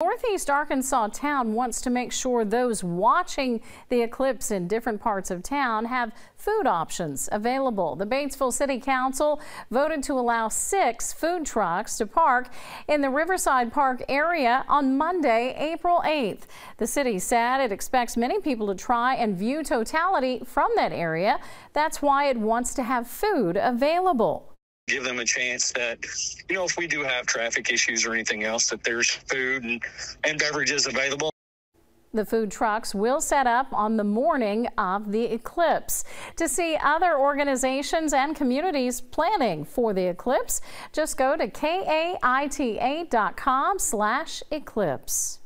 Northeast Arkansas Town wants to make sure those watching the eclipse in different parts of town have food options available. The Batesville City Council voted to allow six food trucks to park in the Riverside Park area on Monday, April 8th. The city said it expects many people to try and view totality from that area. That's why it wants to have food available give them a chance that, you know, if we do have traffic issues or anything else, that there's food and, and beverages available. The food trucks will set up on the morning of the eclipse. To see other organizations and communities planning for the eclipse, just go to kait8.com slash eclipse.